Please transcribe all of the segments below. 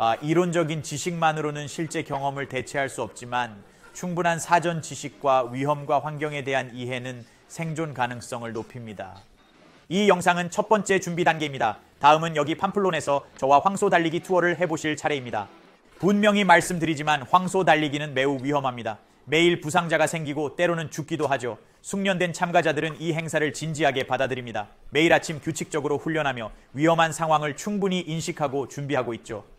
아, 이론적인 지식만으로는 실제 경험을 대체할 수 없지만 충분한 사전 지식과 위험과 환경에 대한 이해는 생존 가능성을 높입니다. 이 영상은 첫 번째 준비 단계입니다. 다음은 여기 팜플론에서 저와 황소 달리기 투어를 해보실 차례입니다. 분명히 말씀드리지만 황소 달리기는 매우 위험합니다. 매일 부상자가 생기고 때로는 죽기도 하죠. 숙련된 참가자들은 이 행사를 진지하게 받아들입니다. 매일 아침 규칙적으로 훈련하며 위험한 상황을 충분히 인식하고 준비하고 있죠.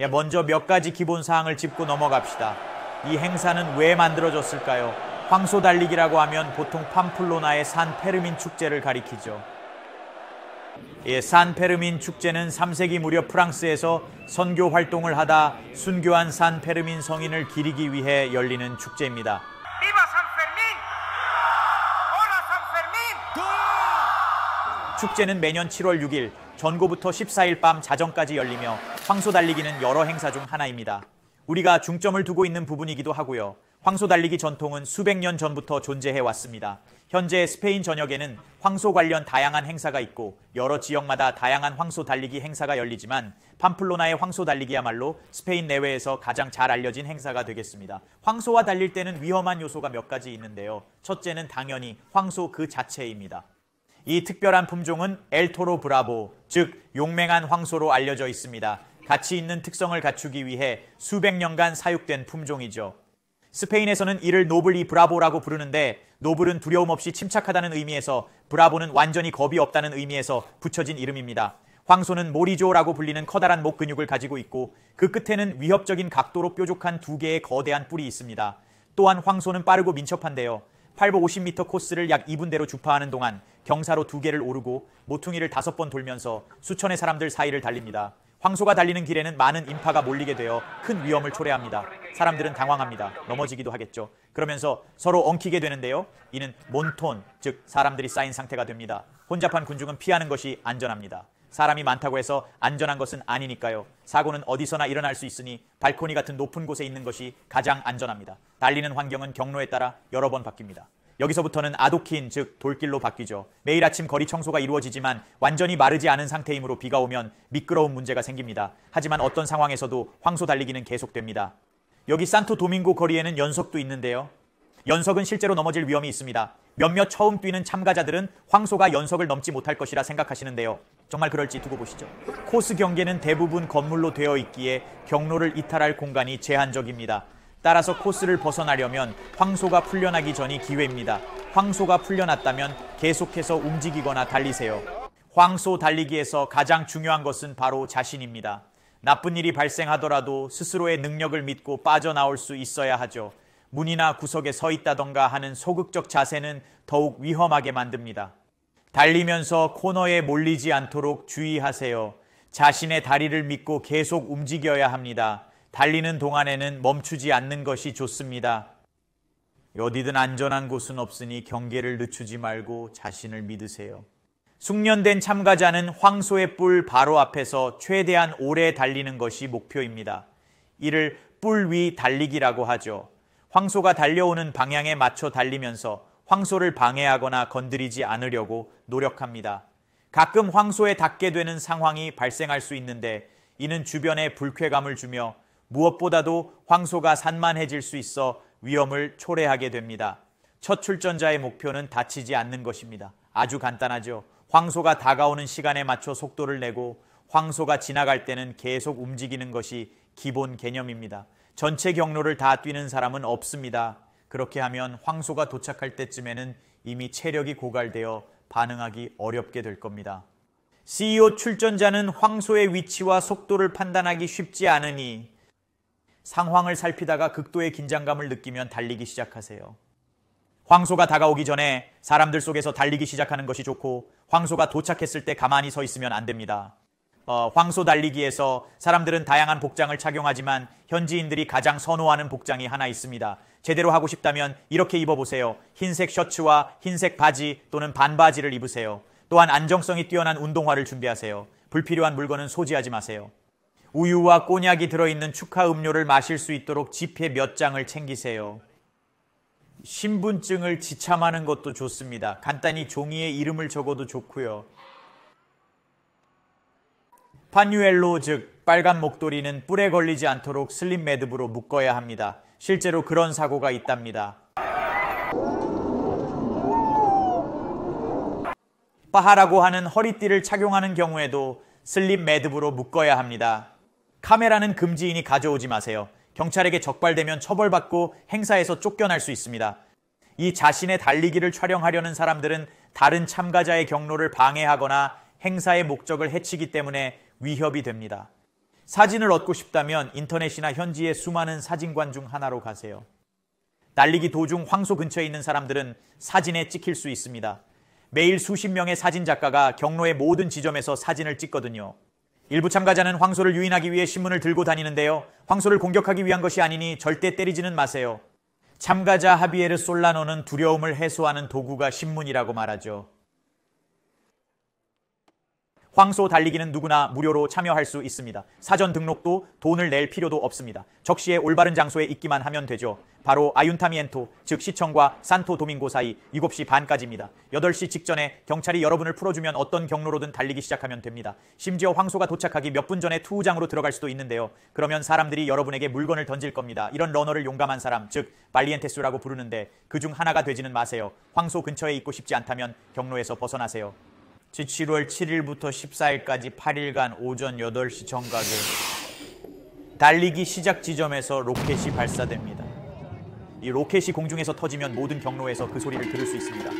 예, 먼저 몇 가지 기본 사항을 짚고 넘어갑시다. 이 행사는 왜 만들어졌을까요? 황소 달리기라고 하면 보통 팜플로나의 산 페르민 축제를 가리키죠. 예, 산 페르민 축제는 3세기 무렵 프랑스에서 선교 활동을 하다 순교한 산 페르민 성인을 기리기 위해 열리는 축제입니다. 축제는 매년 7월 6일 전고부터 14일 밤 자정까지 열리며 황소 달리기는 여러 행사 중 하나입니다. 우리가 중점을 두고 있는 부분이기도 하고요. 황소 달리기 전통은 수백 년 전부터 존재해 왔습니다. 현재 스페인 전역에는 황소 관련 다양한 행사가 있고 여러 지역마다 다양한 황소 달리기 행사가 열리지만 팜플로나의 황소 달리기야말로 스페인 내외에서 가장 잘 알려진 행사가 되겠습니다. 황소와 달릴 때는 위험한 요소가 몇 가지 있는데요. 첫째는 당연히 황소 그 자체입니다. 이 특별한 품종은 엘토로 브라보, 즉 용맹한 황소로 알려져 있습니다. 가치 있는 특성을 갖추기 위해 수백 년간 사육된 품종이죠. 스페인에서는 이를 노블이 브라보라고 부르는데 노블은 두려움 없이 침착하다는 의미에서 브라보는 완전히 겁이 없다는 의미에서 붙여진 이름입니다. 황소는 모리조라고 불리는 커다란 목 근육을 가지고 있고 그 끝에는 위협적인 각도로 뾰족한 두 개의 거대한 뿔이 있습니다. 또한 황소는 빠르고 민첩한데요. 8보 50m 코스를 약 2분대로 주파하는 동안 경사로 두 개를 오르고 모퉁이를 다섯 번 돌면서 수천의 사람들 사이를 달립니다. 황소가 달리는 길에는 많은 인파가 몰리게 되어 큰 위험을 초래합니다. 사람들은 당황합니다. 넘어지기도 하겠죠. 그러면서 서로 엉키게 되는데요. 이는 몬톤, 즉 사람들이 쌓인 상태가 됩니다. 혼잡한 군중은 피하는 것이 안전합니다. 사람이 많다고 해서 안전한 것은 아니니까요. 사고는 어디서나 일어날 수 있으니 발코니 같은 높은 곳에 있는 것이 가장 안전합니다. 달리는 환경은 경로에 따라 여러 번 바뀝니다. 여기서부터는 아도킨, 즉 돌길로 바뀌죠. 매일 아침 거리 청소가 이루어지지만 완전히 마르지 않은 상태이므로 비가 오면 미끄러운 문제가 생깁니다. 하지만 어떤 상황에서도 황소 달리기는 계속됩니다. 여기 산토 도밍고 거리에는 연석도 있는데요. 연석은 실제로 넘어질 위험이 있습니다. 몇몇 처음 뛰는 참가자들은 황소가 연석을 넘지 못할 것이라 생각하시는데요. 정말 그럴지 두고 보시죠. 코스 경계는 대부분 건물로 되어 있기에 경로를 이탈할 공간이 제한적입니다. 따라서 코스를 벗어나려면 황소가 풀려나기 전이 기회입니다. 황소가 풀려났다면 계속해서 움직이거나 달리세요. 황소 달리기에서 가장 중요한 것은 바로 자신입니다. 나쁜 일이 발생하더라도 스스로의 능력을 믿고 빠져나올 수 있어야 하죠. 문이나 구석에 서 있다던가 하는 소극적 자세는 더욱 위험하게 만듭니다. 달리면서 코너에 몰리지 않도록 주의하세요. 자신의 다리를 믿고 계속 움직여야 합니다. 달리는 동안에는 멈추지 않는 것이 좋습니다. 어디든 안전한 곳은 없으니 경계를 늦추지 말고 자신을 믿으세요. 숙련된 참가자는 황소의 뿔 바로 앞에서 최대한 오래 달리는 것이 목표입니다. 이를 뿔 위 달리기라고 하죠. 황소가 달려오는 방향에 맞춰 달리면서 황소를 방해하거나 건드리지 않으려고 노력합니다. 가끔 황소에 닿게 되는 상황이 발생할 수 있는데 이는 주변에 불쾌감을 주며 무엇보다도 황소가 산만해질 수 있어 위험을 초래하게 됩니다. 첫 출전자의 목표는 다치지 않는 것입니다. 아주 간단하죠. 황소가 다가오는 시간에 맞춰 속도를 내고 황소가 지나갈 때는 계속 움직이는 것이 기본 개념입니다. 전체 경로를 다 뛰는 사람은 없습니다. 그렇게 하면 황소가 도착할 때쯤에는 이미 체력이 고갈되어 반응하기 어렵게 될 겁니다. CEO 출전자는 황소의 위치와 속도를 판단하기 쉽지 않으니 상황을 살피다가 극도의 긴장감을 느끼면 달리기 시작하세요. 황소가 다가오기 전에 사람들 속에서 달리기 시작하는 것이 좋고 황소가 도착했을 때 가만히 서 있으면 안 됩니다. 어, 황소 달리기에서 사람들은 다양한 복장을 착용하지만 현지인들이 가장 선호하는 복장이 하나 있습니다. 제대로 하고 싶다면 이렇게 입어보세요. 흰색 셔츠와 흰색 바지 또는 반바지를 입으세요. 또한 안정성이 뛰어난 운동화를 준비하세요. 불필요한 물건은 소지하지 마세요. 우유와 꼬냑이 들어있는 축하 음료를 마실 수 있도록 지폐 몇 장을 챙기세요. 신분증을 지참하는 것도 좋습니다. 간단히 종이에 이름을 적어도 좋고요. 파뉴엘로 즉 빨간 목도리는 뿔에 걸리지 않도록 슬립 매듭으로 묶어야 합니다. 실제로 그런 사고가 있답니다. 빠하라고 하는 허리띠를 착용하는 경우에도 슬립 매듭으로 묶어야 합니다. 카메라는 금지이니 가져오지 마세요. 경찰에게 적발되면 처벌받고 행사에서 쫓겨날 수 있습니다. 이 자신의 달리기를 촬영하려는 사람들은 다른 참가자의 경로를 방해하거나 행사의 목적을 해치기 때문에 위협이 됩니다. 사진을 얻고 싶다면 인터넷이나 현지의 수많은 사진관 중 하나로 가세요. 달리기 도중 황소 근처에 있는 사람들은 사진에 찍힐 수 있습니다. 매일 수십 명의 사진 작가가 경로의 모든 지점에서 사진을 찍거든요. 일부 참가자는 황소를 유인하기 위해 신문을 들고 다니는데요. 황소를 공격하기 위한 것이 아니니 절대 때리지는 마세요. 참가자 하비에르 솔라노는 두려움을 해소하는 도구가 신문이라고 말하죠. 황소 달리기는 누구나 무료로 참여할 수 있습니다. 사전 등록도 돈을 낼 필요도 없습니다. 적시에 올바른 장소에 있기만 하면 되죠. 바로 아윤타미엔토, 즉 시청과 산토 도밍고 사이 7시 반까지입니다. 8시 직전에 경찰이 여러분을 풀어주면 어떤 경로로든 달리기 시작하면 됩니다. 심지어 황소가 도착하기 몇 분 전에 투우장으로 들어갈 수도 있는데요. 그러면 사람들이 여러분에게 물건을 던질 겁니다. 이런 러너를 용감한 사람, 즉 발리엔테스라고 부르는데 그중 하나가 되지는 마세요. 황소 근처에 있고 싶지 않다면 경로에서 벗어나세요. 7월 7일부터 14일까지 8일간 오전 8시 정각에 달리기 시작 지점에서 로켓이 발사됩니다. 이 로켓이 공중에서 터지면 모든 경로에서 그 소리를 들을 수 있습니다.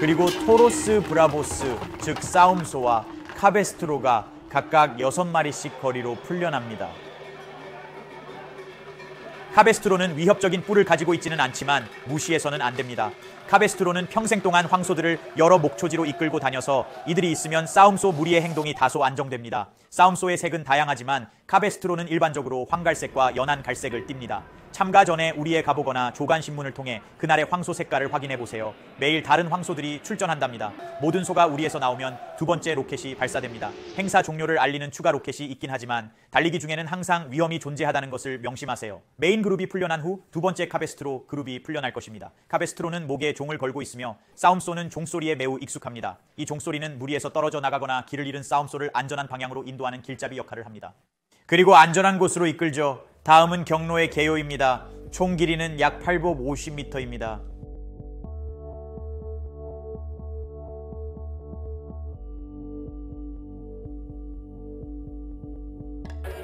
그리고 toros bravos, 즉 싸움소와 cabestro가 각각 6마리씩 거리로 풀려납니다. cabestro는 위협적인 뿔을 가지고 있지는 않지만 무시해서는 안 됩니다. cabestro는 평생 동안 황소들을 여러 목초지로 이끌고 다녀서 이들이 있으면 싸움소 무리의 행동이 다소 안정됩니다. 싸움소의 색은 다양하지만 cabestro는 일반적으로 황갈색과 연한 갈색을 띱니다. 참가 전에 우리에 가보거나 조간신문을 통해 그날의 황소 색깔을 확인해 보세요. 매일 다른 황소들이 출전한답니다. 모든 소가 우리에서 나오면 두 번째 로켓이 발사됩니다. 행사 종료를 알리는 추가 로켓이 있긴 하지만 달리기 중에는 항상 위험이 존재한다는 것을 명심하세요. 메인 그룹이 풀려난 후 두 번째 cabestro 그룹이 풀려날 것입니다. cabestro는 목에 종을 걸고 있으며 싸움소는 종소리에 매우 익숙합니다. 이 종소리는 무리에서 떨어져 나가거나 길을 잃은 싸움소를 안전한 방향으로 인도하는 길잡이 역할을 합니다. 그리고 안전한 곳으로 이끌죠. 다음은 경로의 개요입니다. 총 길이는 약 8복 50m입니다.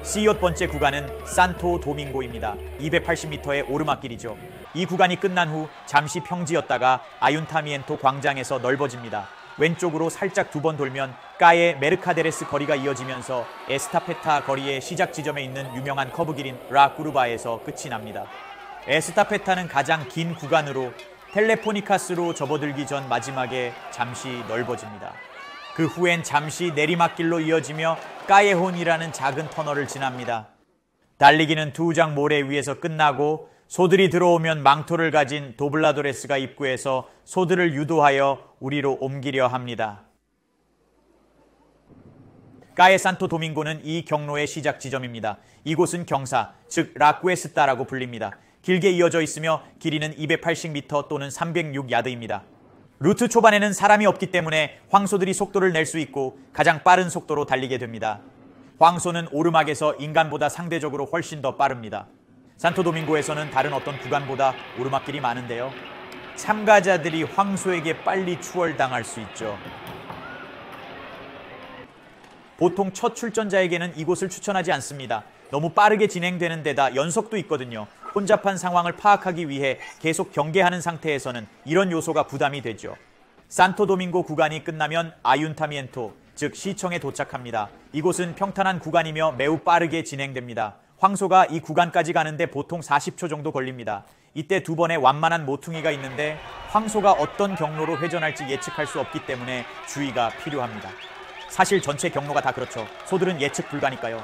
C여 번째 구간은 산토 도밍고입니다. 280m의 오르막길이죠. 이 구간이 끝난 후 잠시 평지였다가 아윤타미엔토 광장에서 넓어집니다. 왼쪽으로 살짝 두 번 돌면 Calle Mercaderes 거리가 이어지면서 에스타페타 거리의 시작 지점에 있는 유명한 커브 길인 La Curva에서 끝이 납니다. 에스타페타는 가장 긴 구간으로 텔레포니카스로 접어들기 전 마지막에 잠시 넓어집니다. 그 후엔 잠시 내리막길로 이어지며 Callejón이라는 작은 터널을 지납니다. 달리기는 투우장 모래 위에서 끝나고 소들이 들어오면 망토를 가진 dobladores가 입구에서 소들을 유도하여 우리로 옮기려 합니다. 까에 산토 도밍고는 이 경로의 시작 지점입니다. 이곳은 경사, 즉 라쿠에스타라고 불립니다. 길게 이어져 있으며 길이는 280m 또는 306야드입니다. 루트 초반에는 사람이 없기 때문에 황소들이 속도를 낼 수 있고 가장 빠른 속도로 달리게 됩니다. 황소는 오르막에서 인간보다 상대적으로 훨씬 더 빠릅니다. 산토도밍고에서는 다른 어떤 구간보다 오르막길이 많은데요. 참가자들이 황소에게 빨리 추월당할 수 있죠. 보통 첫 출전자에게는 이곳을 추천하지 않습니다. 너무 빠르게 진행되는 데다 연속도 있거든요. 혼잡한 상황을 파악하기 위해 계속 경계하는 상태에서는 이런 요소가 부담이 되죠. 산토도밍고 구간이 끝나면 아윤타미엔토, 즉 시청에 도착합니다. 이곳은 평탄한 구간이며 매우 빠르게 진행됩니다. 황소가 이 구간까지 가는데 보통 40초 정도 걸립니다. 이때 두 번의 완만한 모퉁이가 있는데 황소가 어떤 경로로 회전할지 예측할 수 없기 때문에 주의가 필요합니다. 사실 전체 경로가 다 그렇죠. 소들은 예측 불가니까요.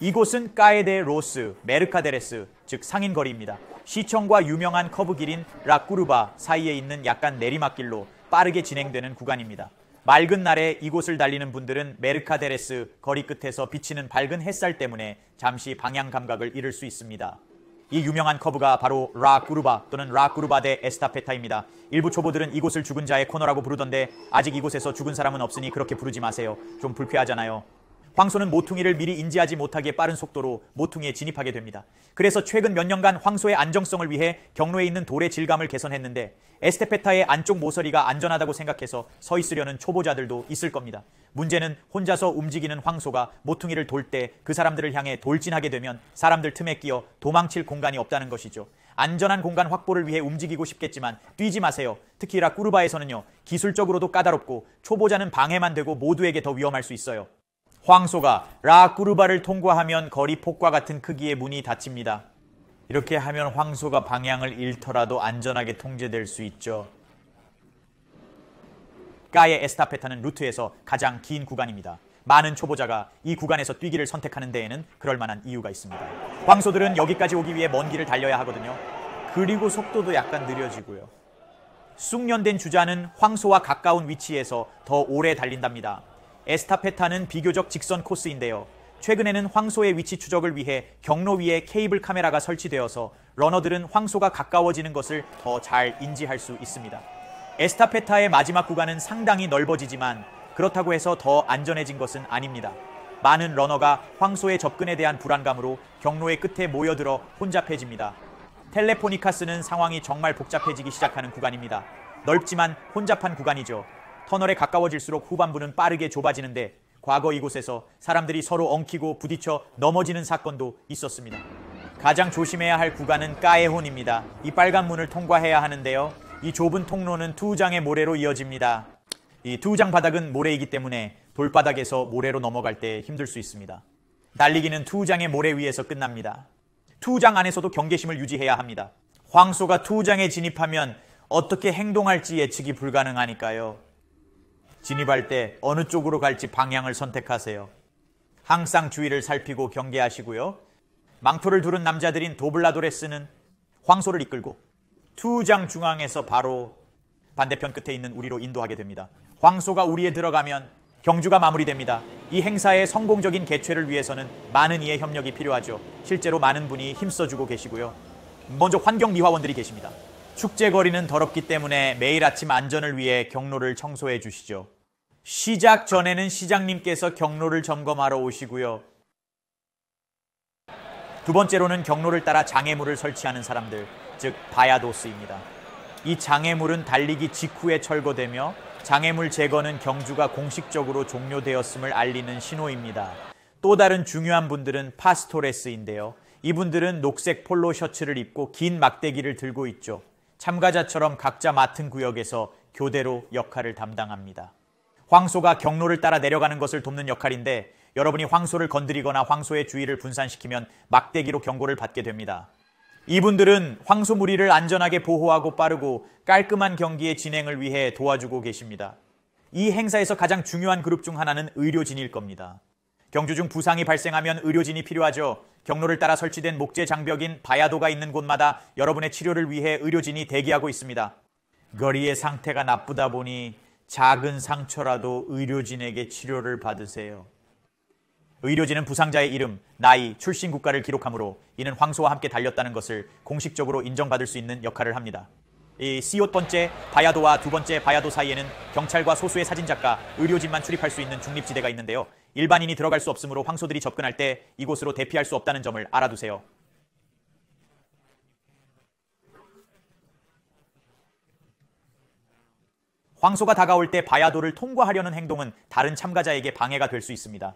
이곳은 Calle de los Mercaderes, 즉 상인거리입니다. 시청과 유명한 커브 길인 La Curva 사이에 있는 약간 내리막길로 빠르게 진행되는 구간입니다. 맑은 날에 이곳을 달리는 분들은 메르카데레스 거리 끝에서 비치는 밝은 햇살 때문에 잠시 방향 감각을 잃을 수 있습니다. 이 유명한 커브가 바로 La Curva 또는 La Curva de Estafeta입니다. 일부 초보들은 이곳을 죽은 자의 코너라고 부르던데 아직 이곳에서 죽은 사람은 없으니 그렇게 부르지 마세요. 좀 불쾌하잖아요. 황소는 모퉁이를 미리 인지하지 못하기에 빠른 속도로 모퉁이에 진입하게 됩니다. 그래서 최근 몇 년간 황소의 안정성을 위해 경로에 있는 돌의 질감을 개선했는데 에스테페타의 안쪽 모서리가 안전하다고 생각해서 서 있으려는 초보자들도 있을 겁니다. 문제는 혼자서 움직이는 황소가 모퉁이를 돌 때 그 사람들을 향해 돌진하게 되면 사람들 틈에 끼어 도망칠 공간이 없다는 것이죠. 안전한 공간 확보를 위해 움직이고 싶겠지만 뛰지 마세요. 특히 라꾸르바에서는요. 기술적으로도 까다롭고 초보자는 방해만 되고 모두에게 더 위험할 수 있어요. 황소가 라꾸르바를 통과하면 거리 폭과 같은 크기의 문이 닫힙니다. 이렇게 하면 황소가 방향을 잃더라도 안전하게 통제될 수 있죠. 까의 에스타페타는 루트에서 가장 긴 구간입니다. 많은 초보자가 이 구간에서 뛰기를 선택하는 데에는 그럴 만한 이유가 있습니다. 황소들은 여기까지 오기 위해 먼 길을 달려야 하거든요. 그리고 속도도 약간 느려지고요. 숙련된 주자는 황소와 가까운 위치에서 더 오래 달린답니다. 에스타페타는 비교적 직선 코스인데요. 최근에는 황소의 위치 추적을 위해 경로 위에 케이블 카메라가 설치되어서 러너들은 황소가 가까워지는 것을 더 잘 인지할 수 있습니다. 에스타페타의 마지막 구간은 상당히 넓어지지만 그렇다고 해서 더 안전해진 것은 아닙니다. 많은 러너가 황소의 접근에 대한 불안감으로 경로의 끝에 모여들어 혼잡해집니다. 텔레포니카스는 상황이 정말 복잡해지기 시작하는 구간입니다. 넓지만 혼잡한 구간이죠. 터널에 가까워질수록 후반부는 빠르게 좁아지는데 과거 이곳에서 사람들이 서로 엉키고 부딪혀 넘어지는 사건도 있었습니다. 가장 조심해야 할 구간은 까에혼입니다. 이 빨간 문을 통과해야 하는데요. 이 좁은 통로는 두 장의 모래로 이어집니다. 이 두 장 바닥은 모래이기 때문에 돌바닥에서 모래로 넘어갈 때 힘들 수 있습니다. 달리기는 두 장의 모래 위에서 끝납니다. 투장 안에서도 경계심을 유지해야 합니다. 황소가 투장에 진입하면 어떻게 행동할지 예측이 불가능하니까요. 진입할 때 어느 쪽으로 갈지 방향을 선택하세요. 항상 주위를 살피고 경계하시고요. 망토를 두른 남자들인 도블라도레스는 황소를 이끌고 투장 중앙에서 바로 반대편 끝에 있는 우리로 인도하게 됩니다. 황소가 우리에 들어가면 경주가 마무리됩니다. 이 행사의 성공적인 개최를 위해서는 많은 이의 협력이 필요하죠. 실제로 많은 분이 힘써주고 계시고요. 먼저 환경미화원들이 계십니다. 축제 거리는 더럽기 때문에 매일 아침 안전을 위해 경로를 청소해 주시죠. 시작 전에는 시장님께서 경로를 점검하러 오시고요. 두 번째로는 경로를 따라 장애물을 설치하는 사람들, 즉 바야도스입니다. 이 장애물은 달리기 직후에 철거되며 장애물 제거는 경주가 공식적으로 종료되었음을 알리는 신호입니다. 또 다른 중요한 분들은 파스토레스인데요. 이분들은 녹색 폴로 셔츠를 입고 긴 막대기를 들고 있죠. 참가자처럼 각자 맡은 구역에서 교대로 역할을 담당합니다. 황소가 경로를 따라 내려가는 것을 돕는 역할인데 여러분이 황소를 건드리거나 황소의 주의를 분산시키면 막대기로 경고를 받게 됩니다. 이분들은 황소 무리를 안전하게 보호하고 빠르고 깔끔한 경기의 진행을 위해 도와주고 계십니다. 이 행사에서 가장 중요한 그룹 중 하나는 의료진일 겁니다. 경주 중 부상이 발생하면 의료진이 필요하죠. 경로를 따라 설치된 목재 장벽인 바야도가 있는 곳마다 여러분의 치료를 위해 의료진이 대기하고 있습니다. 거리의 상태가 나쁘다 보니 작은 상처라도 의료진에게 치료를 받으세요. 의료진은 부상자의 이름, 나이, 출신 국가를 기록하므로 이는 황소와 함께 달렸다는 것을 공식적으로 인정받을 수 있는 역할을 합니다. 이 시옷 번째 바야도와 두 번째 바야도 사이에는 경찰과 소수의 사진작가, 의료진만 출입할 수 있는 중립지대가 있는데요. 일반인이 들어갈 수 없으므로 황소들이 접근할 때 이곳으로 대피할 수 없다는 점을 알아두세요. 황소가 다가올 때 바야도를 통과하려는 행동은 다른 참가자에게 방해가 될 수 있습니다.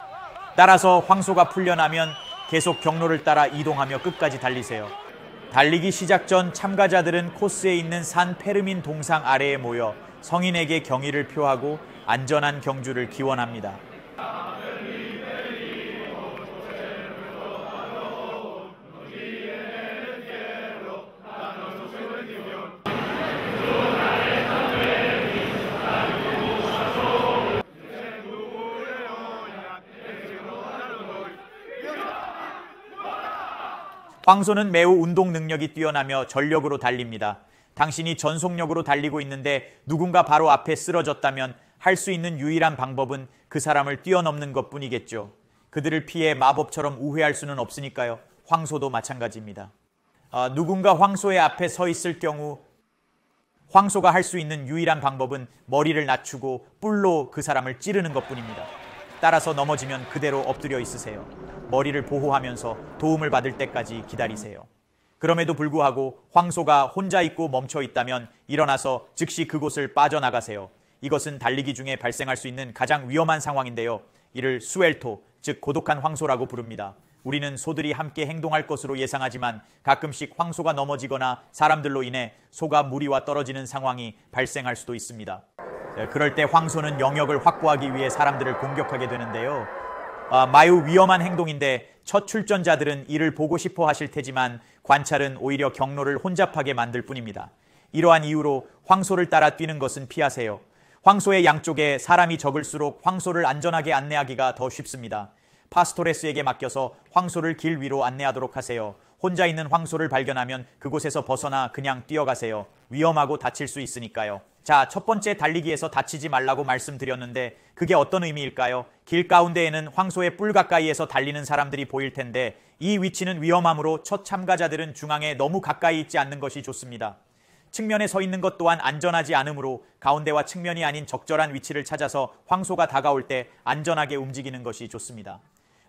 따라서 황소가 풀려나면 계속 경로를 따라 이동하며 끝까지 달리세요. 달리기 시작 전 참가자들은 코스에 있는 산 페르민 동상 아래에 모여 성인에게 경의를 표하고 안전한 경주를 기원합니다. 황소는 매우 운동 능력이 뛰어나며 전력으로 달립니다. 당신이 전속력으로 달리고 있는데 누군가 바로 앞에 쓰러졌다면 할 수 있는 유일한 방법은 그 사람을 뛰어넘는 것 뿐이겠죠. 그들을 피해 마법처럼 우회할 수는 없으니까요. 황소도 마찬가지입니다. 아, 누군가 황소의 앞에 서 있을 경우 황소가 할 수 있는 유일한 방법은 머리를 낮추고 뿔로 그 사람을 찌르는 것 뿐입니다. 따라서 넘어지면 그대로 엎드려 있으세요. 머리를 보호하면서 도움을 받을 때까지 기다리세요. 그럼에도 불구하고 황소가 혼자 있고 멈춰 있다면 일어나서 즉시 그곳을 빠져나가세요. 이것은 달리기 중에 발생할 수 있는 가장 위험한 상황인데요. 이를 수엘토, 즉 고독한 황소라고 부릅니다. 우리는 소들이 함께 행동할 것으로 예상하지만 가끔씩 황소가 넘어지거나 사람들로 인해 소가 무리와 떨어지는 상황이 발생할 수도 있습니다. 네, 그럴 때 황소는 영역을 확보하기 위해 사람들을 공격하게 되는데요. 아, 매우 위험한 행동인데 첫 출전자들은 이를 보고 싶어 하실 테지만 관찰은 오히려 경로를 혼잡하게 만들 뿐입니다. 이러한 이유로 황소를 따라 뛰는 것은 피하세요. 황소의 양쪽에 사람이 적을수록 황소를 안전하게 안내하기가 더 쉽습니다. 파스토레스에게 맡겨서 황소를 길 위로 안내하도록 하세요. 혼자 있는 황소를 발견하면 그곳에서 벗어나 그냥 뛰어가세요. 위험하고 다칠 수 있으니까요. 자, 첫 번째 달리기에서 다치지 말라고 말씀드렸는데 그게 어떤 의미일까요? 길 가운데에는 황소의 뿔 가까이에서 달리는 사람들이 보일 텐데 이 위치는 위험하므로 첫 참가자들은 중앙에 너무 가까이 있지 않는 것이 좋습니다. 측면에 서 있는 것 또한 안전하지 않으므로 가운데와 측면이 아닌 적절한 위치를 찾아서 황소가 다가올 때 안전하게 움직이는 것이 좋습니다.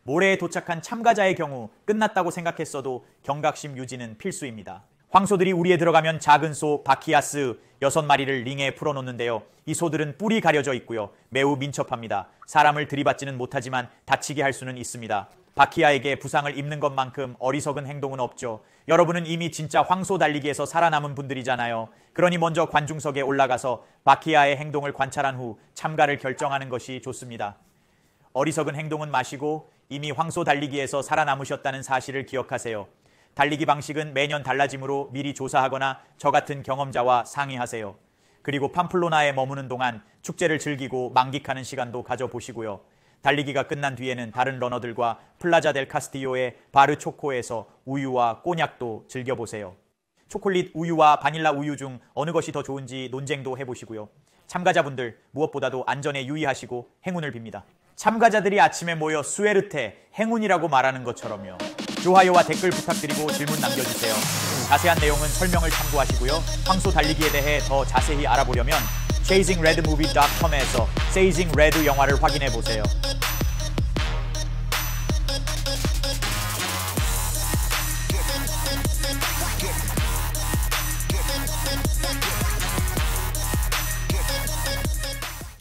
모래에 도착한 참가자의 경우 끝났다고 생각했어도 경각심 유지는 필수입니다. 황소들이 우리에 들어가면 작은 소 바키아스 여섯 마리를 링에 풀어놓는데요. 이 소들은 뿔이 가려져 있고요. 매우 민첩합니다. 사람을 들이받지는 못하지만 다치게 할 수는 있습니다. 바키아에게 부상을 입는 것만큼 어리석은 행동은 없죠. 여러분은 이미 진짜 황소 달리기에서 살아남은 분들이잖아요. 그러니 먼저 관중석에 올라가서 vaquilla의 행동을 관찰한 후 참가를 결정하는 것이 좋습니다. 어리석은 행동은 마시고 이미 황소 달리기에서 살아남으셨다는 사실을 기억하세요. 달리기 방식은 매년 달라지므로 미리 조사하거나 저 같은 경험자와 상의하세요. 그리고 팜플로나에 머무는 동안 축제를 즐기고 만끽하는 시간도 가져보시고요. 달리기가 끝난 뒤에는 다른 러너들과 Plaza del Castillo의 Bar Txoko에서 우유와 꼬냑도 즐겨보세요. 초콜릿 우유와 바닐라 우유 중 어느 것이 더 좋은지 논쟁도 해보시고요. 참가자분들 무엇보다도 안전에 유의하시고 행운을 빕니다. 참가자들이 아침에 모여 수에르테 행운이라고 말하는 것처럼요. 좋아요와 댓글 부탁드리고 질문 남겨주세요. 자세한 내용은 설명을 참고하시고요. 황소 달리기에 대해 더 자세히 알아보려면 chasingredmovie.com에서 Chasing Red 영화를 확인해 보세요.